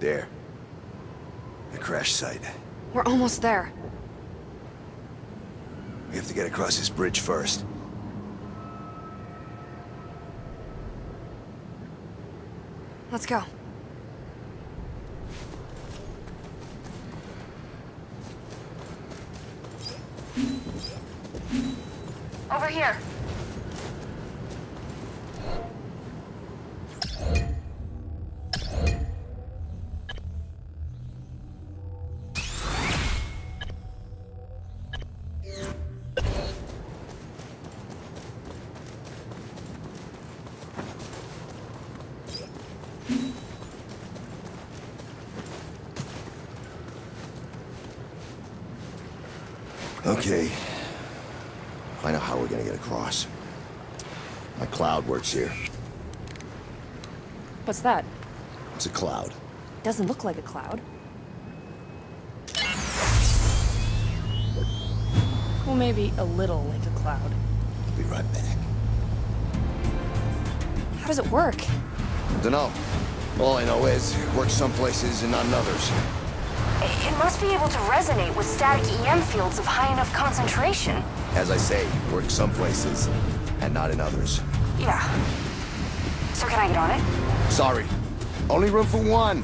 There. The crash site. We're almost there. We have to get across this bridge first. Let's go. Okay. I know how we're gonna get across. My cloud works here. What's that? It's a cloud. Doesn't look like a cloud. Well, maybe a little like a cloud. I'll be right back. How does it work? I Dunno. All I know is it works some places and not in others. It must be able to resonate with static EM fields of high enough concentration. As I say, it works some places and not in others. Yeah. So can I get on it? Sorry. Only room for one.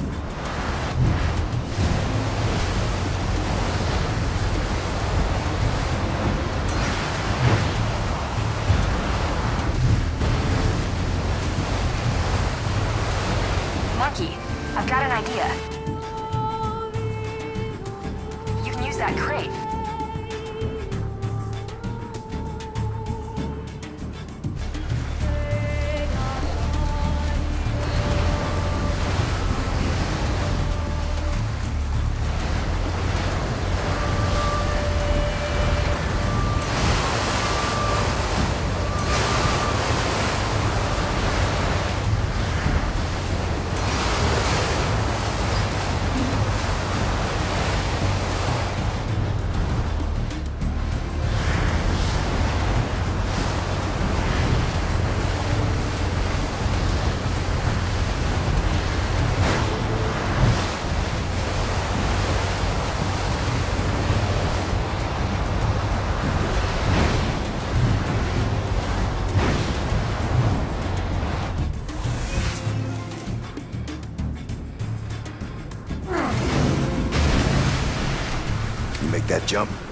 Jump?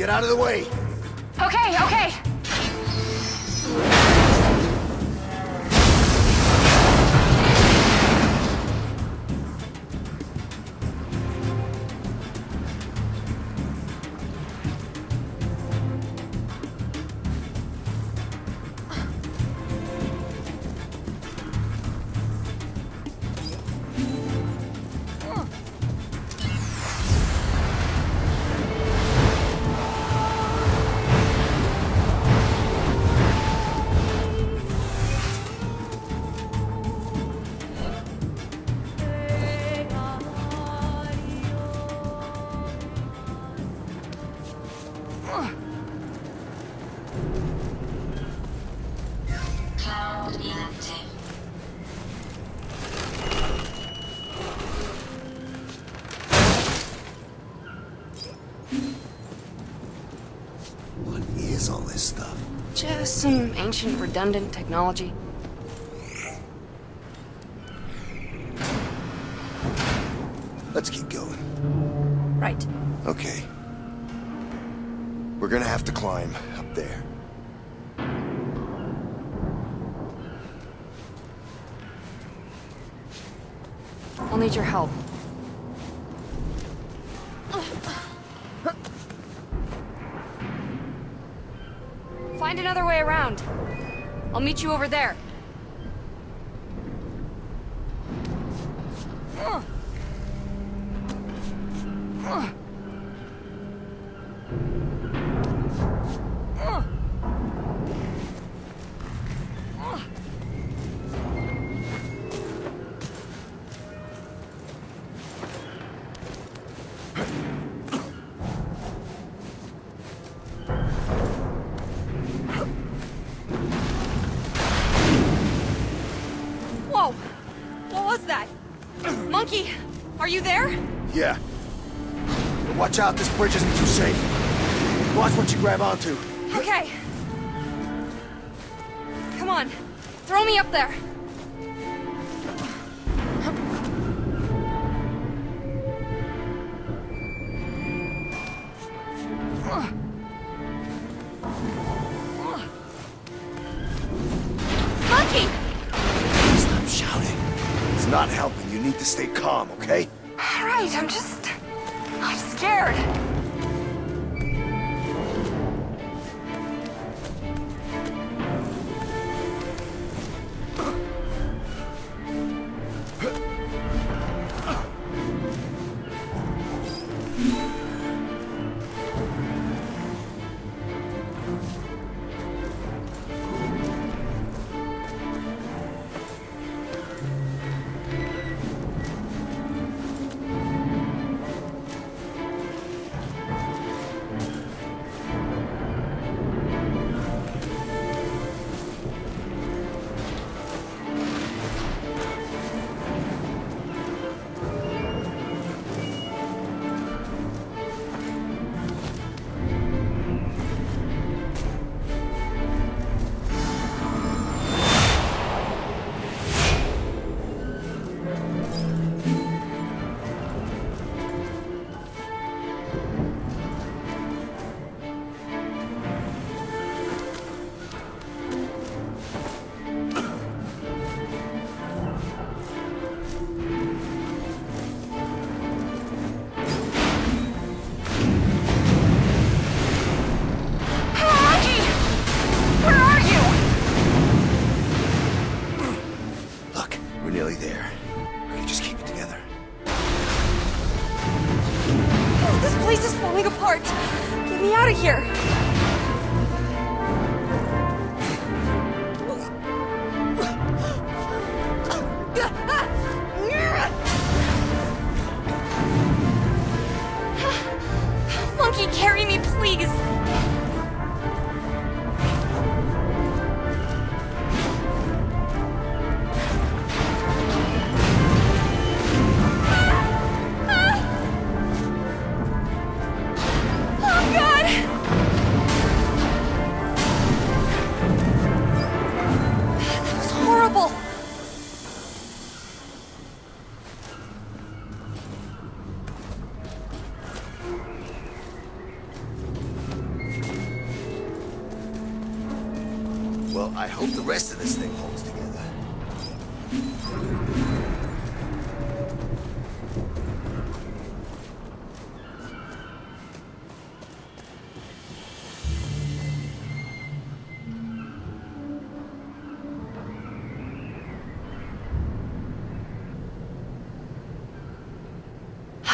Get out of the way. Ancient redundant technology. Over there. Are you there? Yeah. But watch out, this bridge isn't too safe. Watch what you grab onto. Okay. Come on, throw me up there. Calm, okay?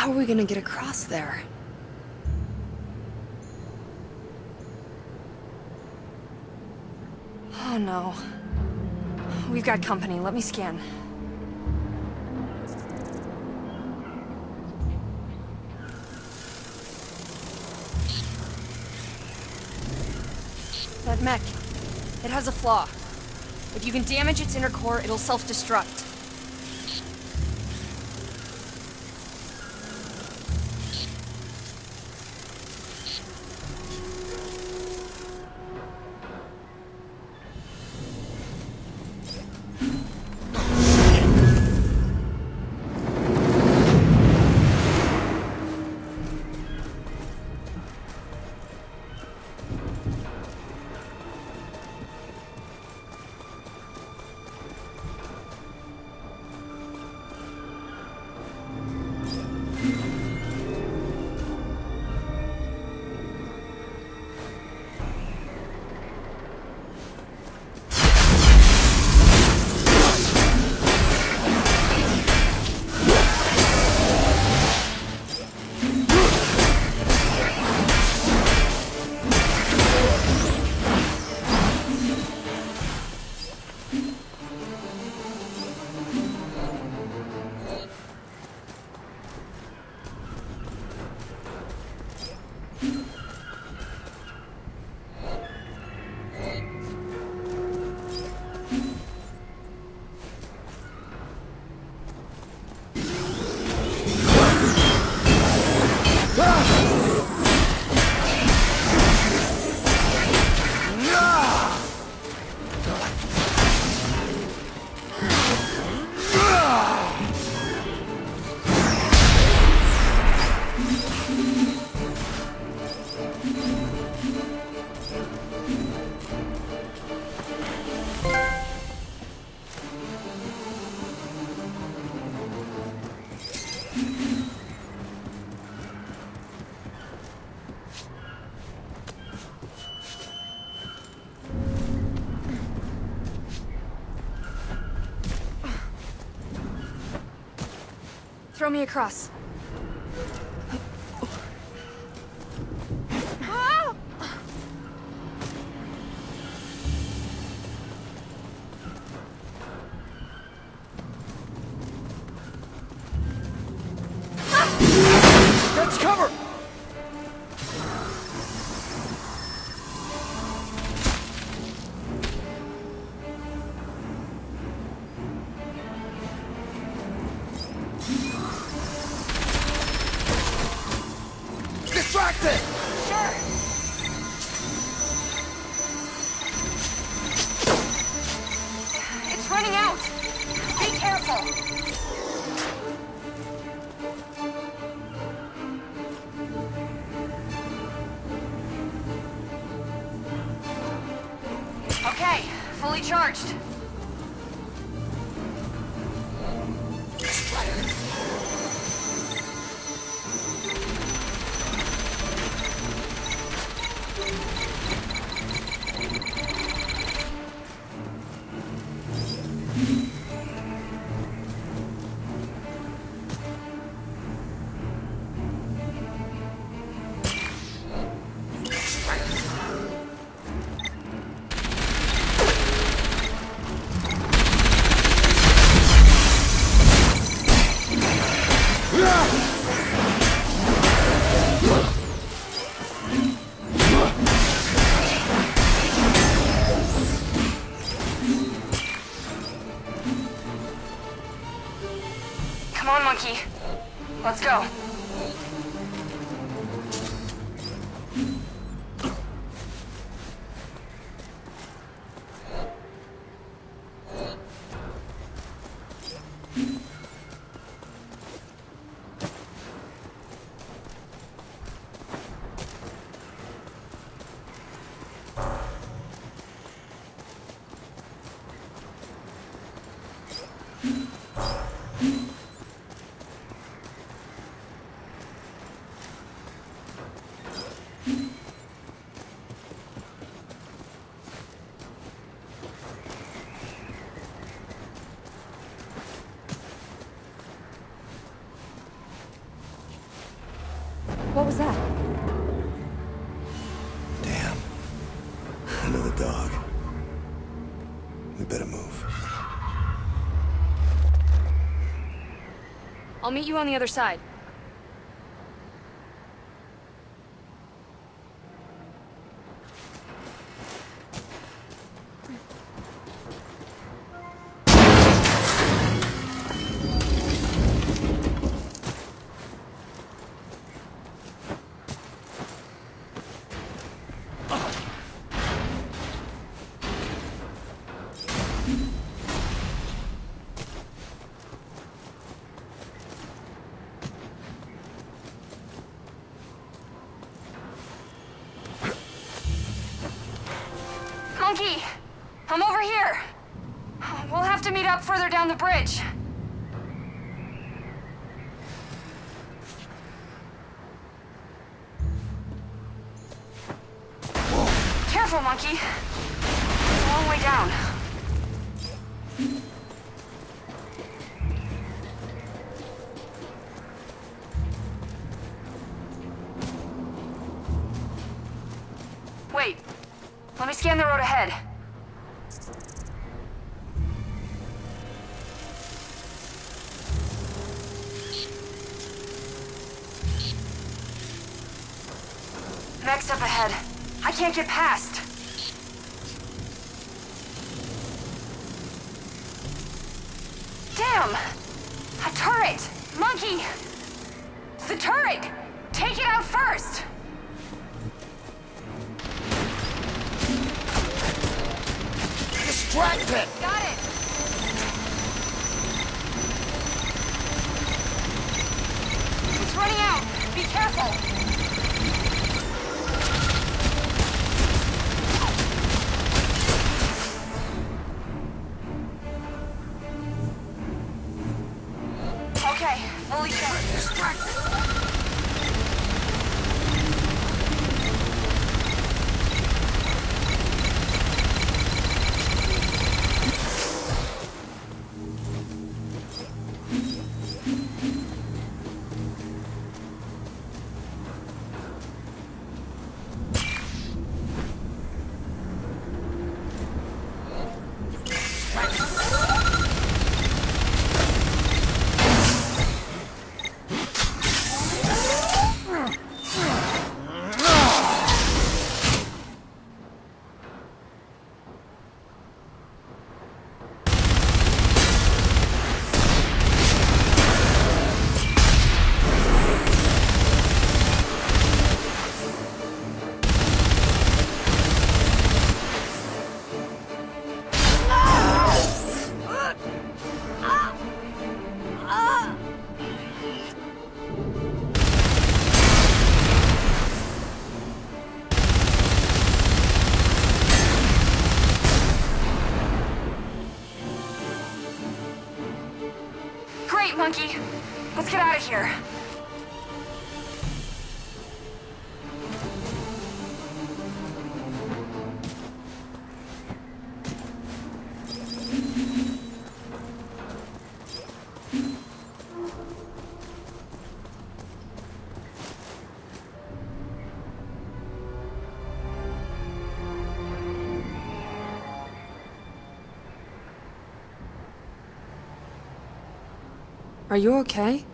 How are we gonna get across there? Oh no. We've got company. Let me scan. That mech, it has a flaw. If you can damage its inner core, it'll self-destruct. Throw me across. Let's go. I'll meet you on the other side. down the bridge. Whoa. Careful, monkey. It's a long way down. Get past. Are you okay?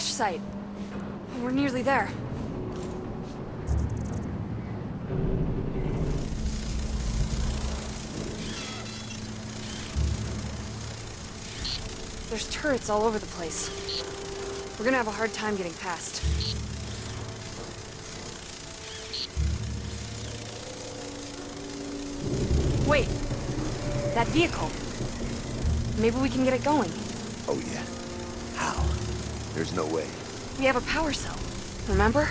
Crash site. We're nearly there. There's turrets all over the place. We're gonna have a hard time getting past. Wait. That vehicle. Maybe we can get it going. Oh, yeah. There's no way. We have a power cell. Remember?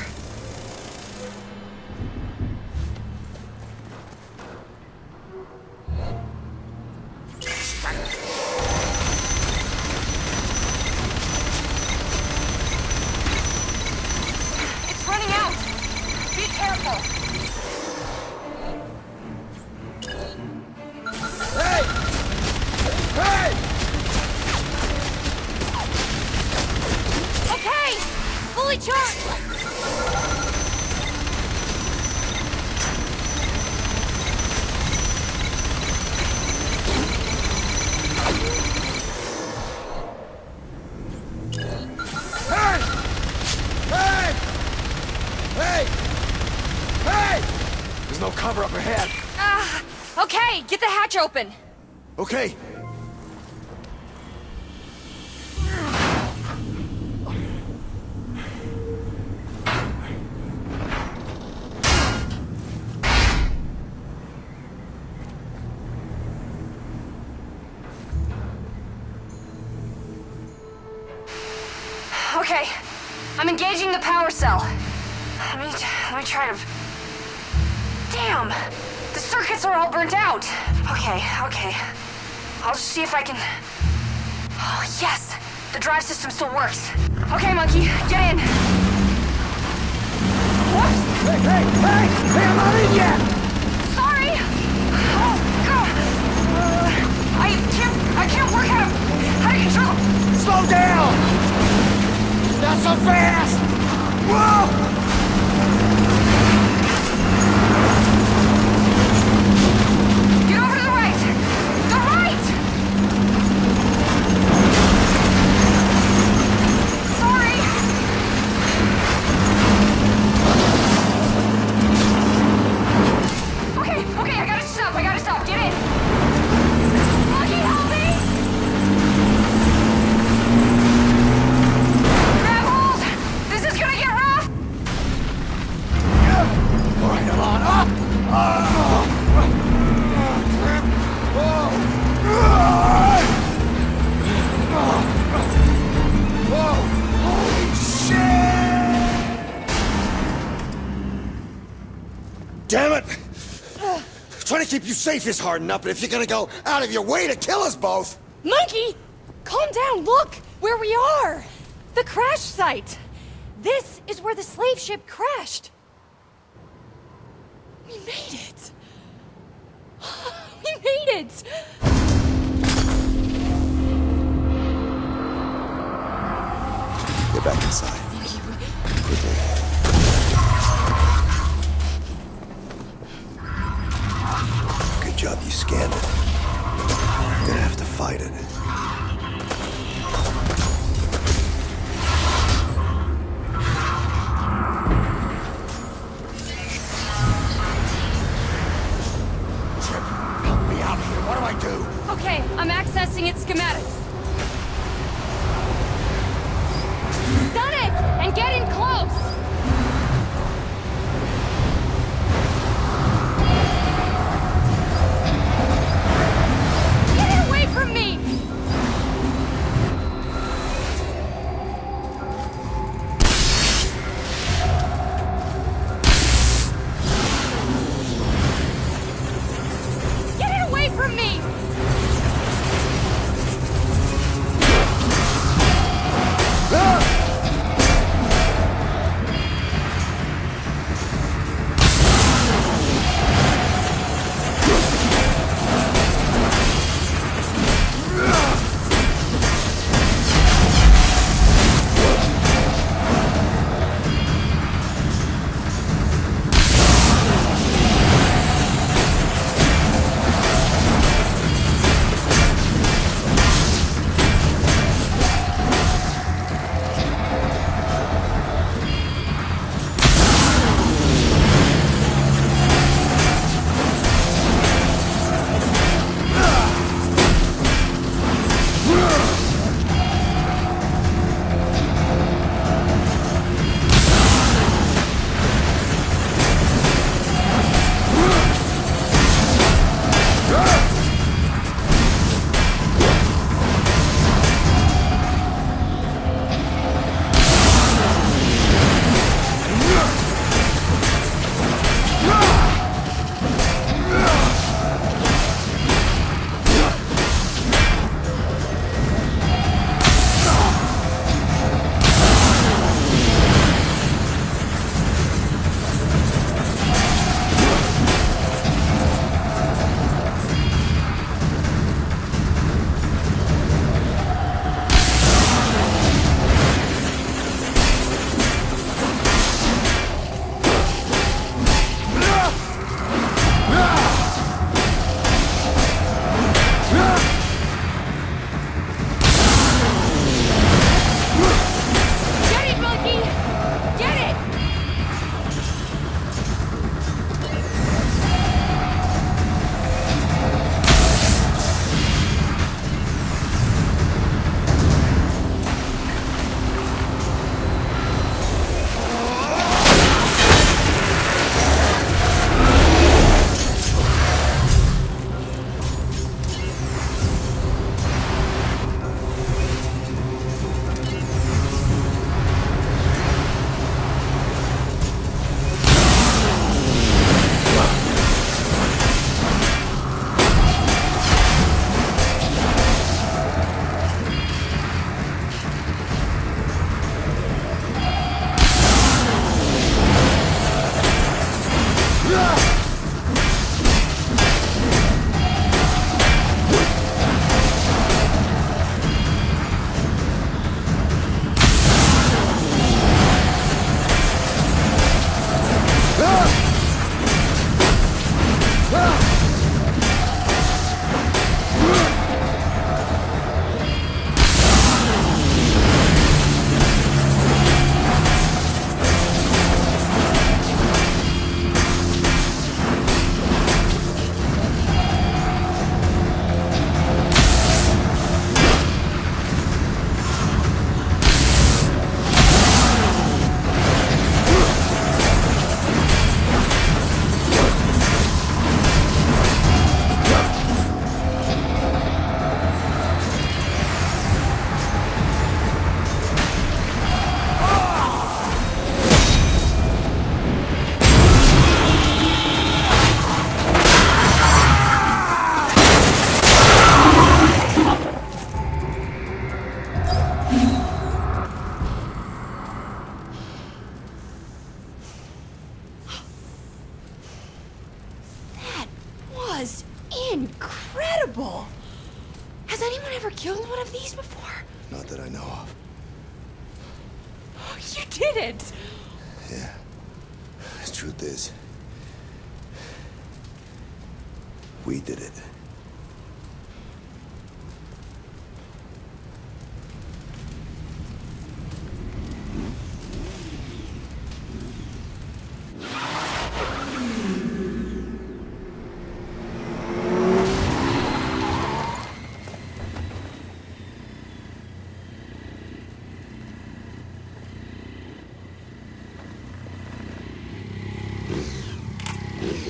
Open! Okay. Still. Okay, Monkey, to keep you safe is hard enough, but if you're gonna go out of your way to kill us both, Monkey! Calm down, look! Where we are! The crash site! This is where the slave ship crashed! We made it! We made it! get back inside. Good job you scanned it. I'm gonna have to fight it. Trip, help me out here. What do I do? Okay, I'm accessing its schematics.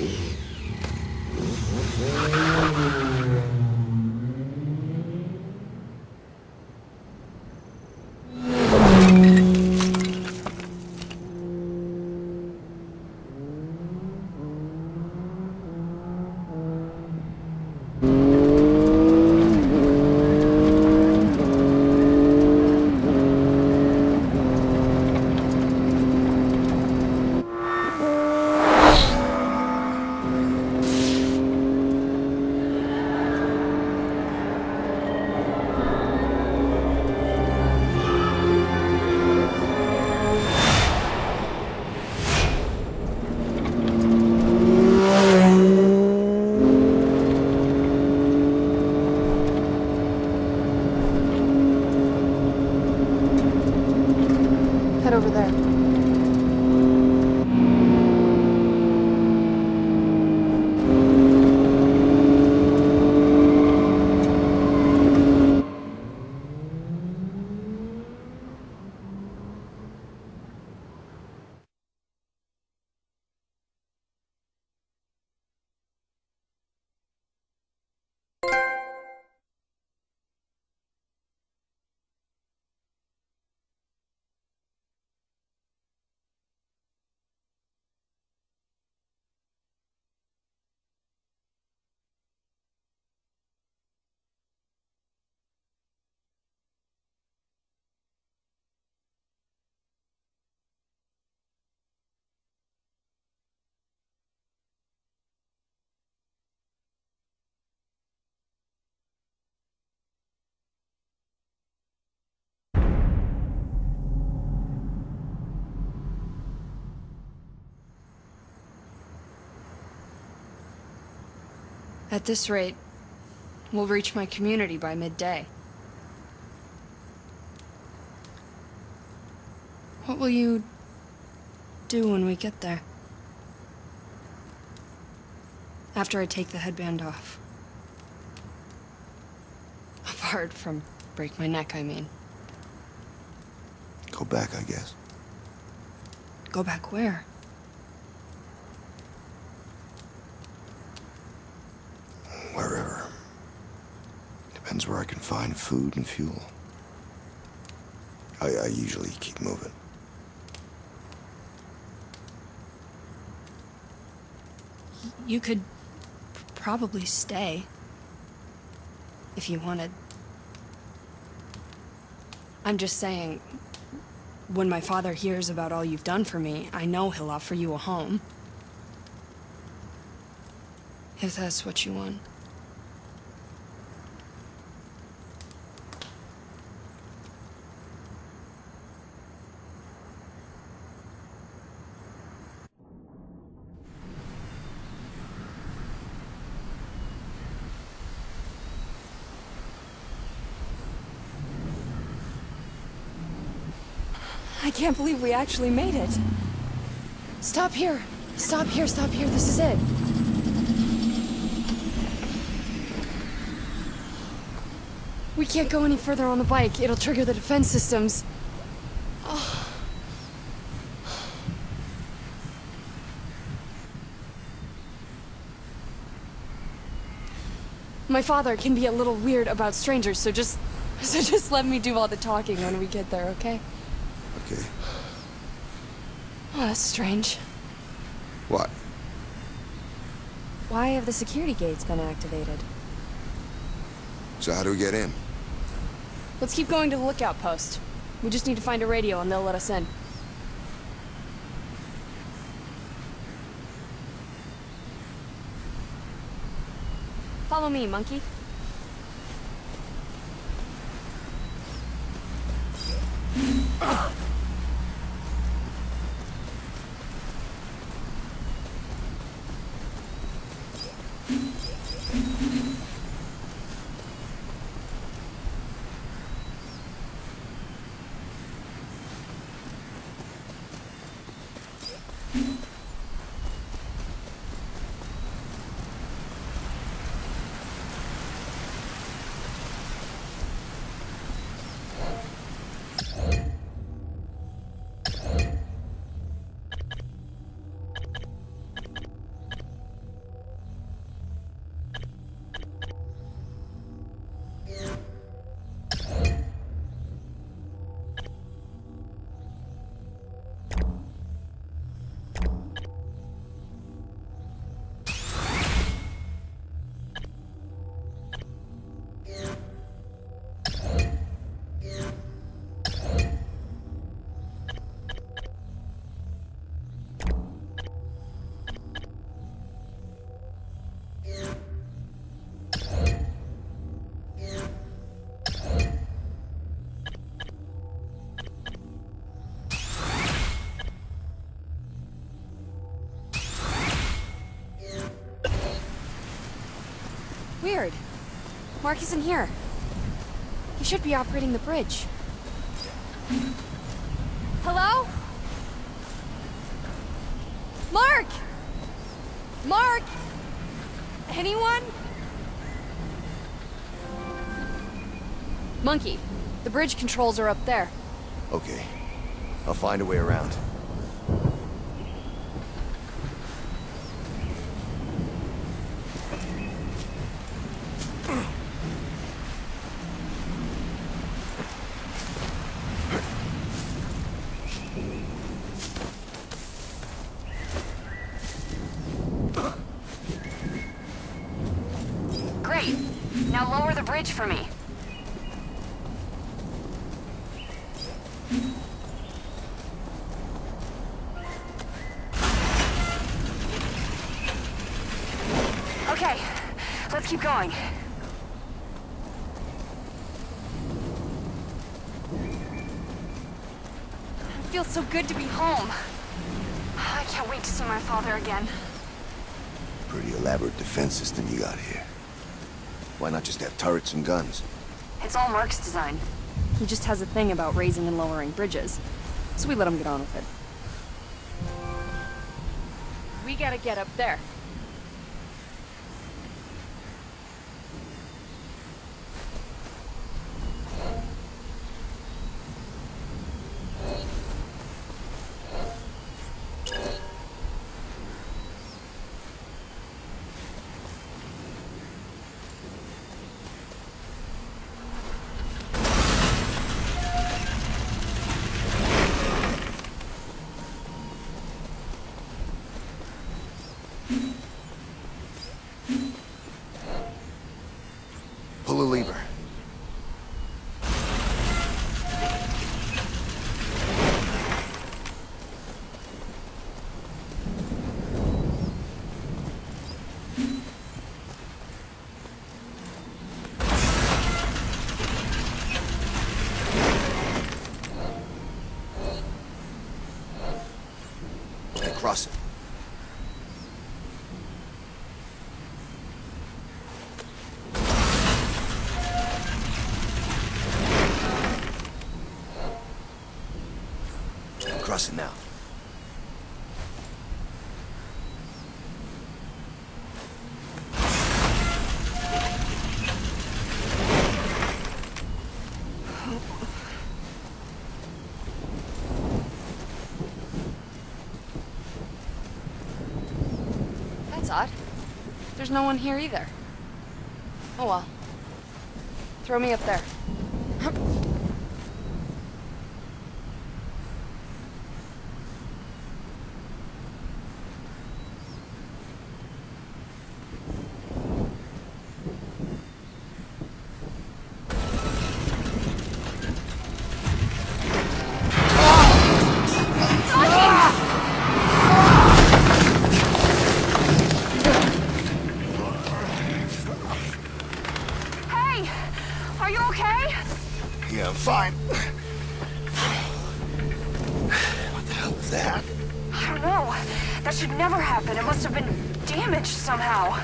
Head At this rate, we'll reach my community by midday. What will you do when we get there? After I take the headband off. Apart from break my neck, I mean. Go back, I guess. Go back where? Where I can find food and fuel. I, I usually keep moving. You could probably stay. If you wanted. I'm just saying, when my father hears about all you've done for me, I know he'll offer you a home. If that's what you want. I can't believe we actually made it. Stop here. Stop here, stop here. This is it. We can't go any further on the bike. It'll trigger the defense systems. Oh. My father can be a little weird about strangers, so just so just let me do all the talking when we get there, okay? Okay. Oh, that's strange. What? Why have the security gates been activated? So how do we get in? Let's keep going to the lookout post. We just need to find a radio and they'll let us in. Follow me, monkey. Mark isn't here. He should be operating the bridge. Hello? Mark! Mark! Anyone? Monkey, the bridge controls are up there. Okay. I'll find a way around. Great. Now lower the bridge for me. Okay, let's keep going. It feels so good to be home. I can't wait to see my father again. Pretty elaborate defense system you got here. Why not just have turrets and guns? It's all Mark's design. He just has a thing about raising and lowering bridges. So we let him get on with it. We gotta get up there. Pull a lever. And cross it. Now. That's odd. There's no one here either. Oh well. Throw me up there. That should never happen. It must have been damaged somehow.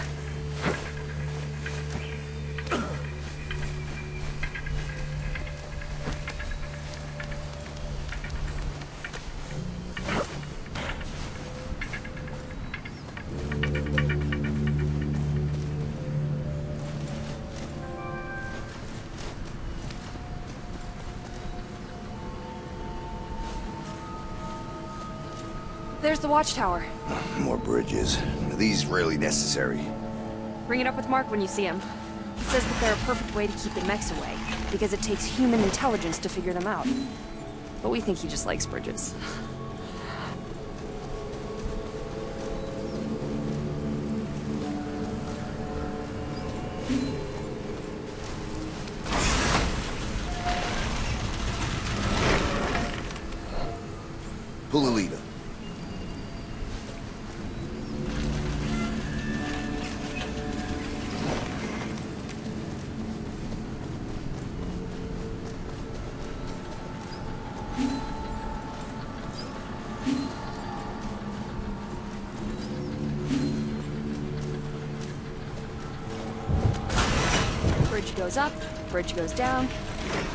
There's the watchtower. More bridges. Are these really necessary? Bring it up with Mark when you see him. He says that they're a perfect way to keep the mechs away, because it takes human intelligence to figure them out. But we think he just likes bridges. bridge goes down.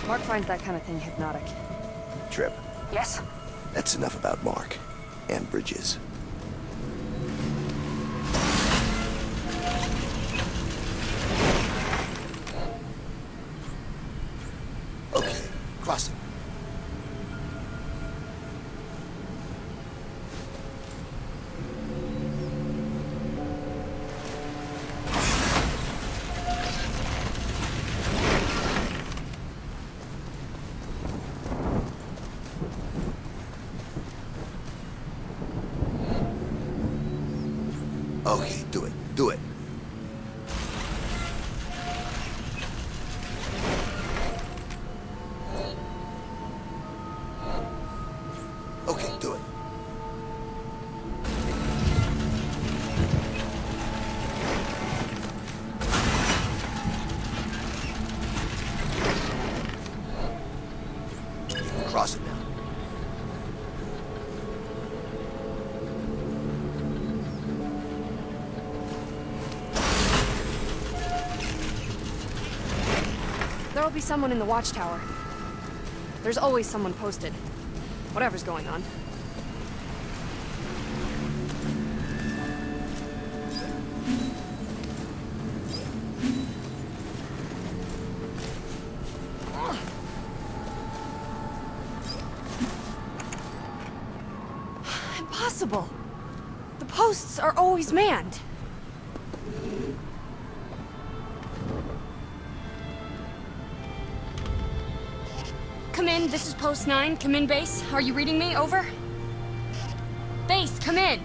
Mark finds that kind of thing hypnotic. Trip. Yes? That's enough about Mark. And bridges. Okay, cross There'll be someone in the watchtower. There's always someone posted. Whatever's going on. Impossible! The posts are always manned. Come in, this is Post 9. Come in, base. Are you reading me? Over? Base, come in!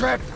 I'm